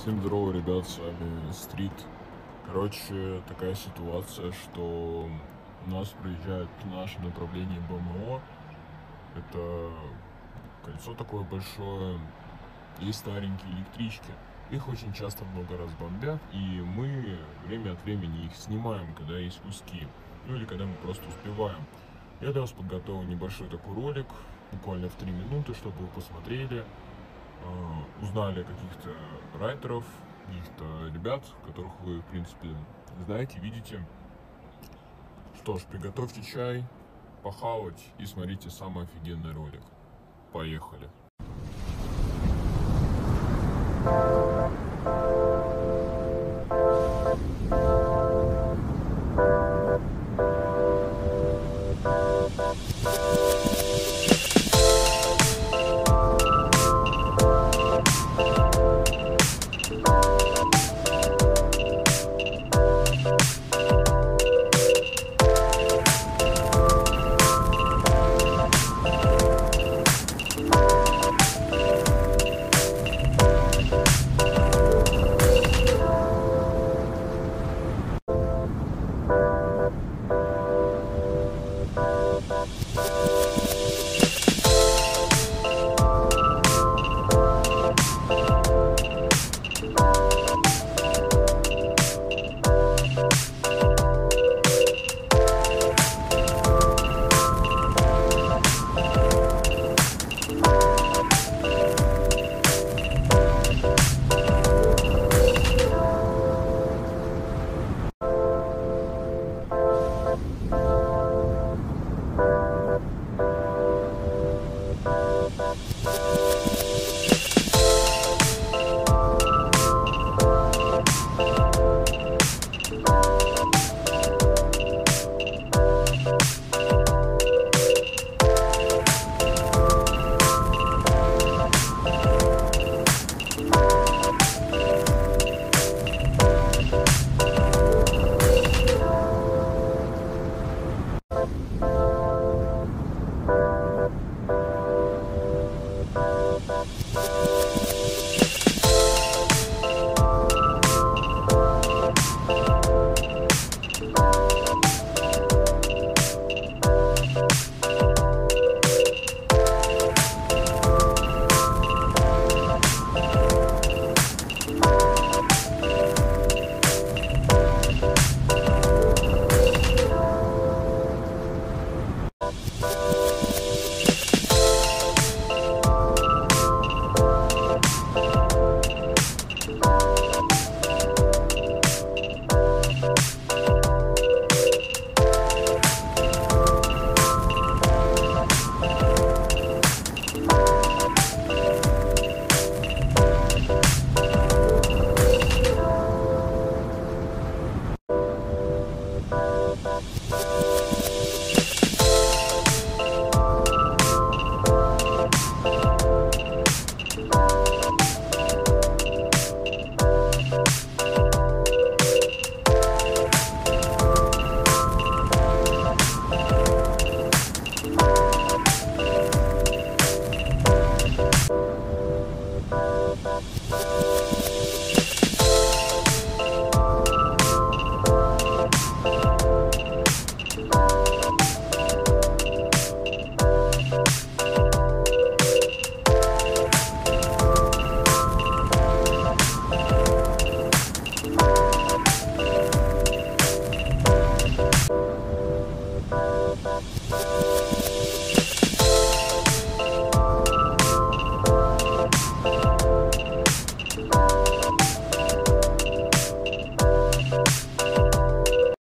Всем здорово, ребят, с вами Стрит. Короче, такая ситуация, что у нас проезжает наше направление БМО. Это кольцо такое большое. Есть старенькие электрички. Их очень часто много раз бомбят, и мы время от времени их снимаем, когда есть куски. Ну или когда мы просто успеваем. Я для вас подготовил небольшой такой ролик, буквально в 3 минуты, чтобы вы посмотрели, узнали каких-то райтеров, каких-то ребят, которых вы, в принципе, знаете, видите. Что ж, приготовьте чай, похавать и смотрите самый офигенный ролик. Поехали.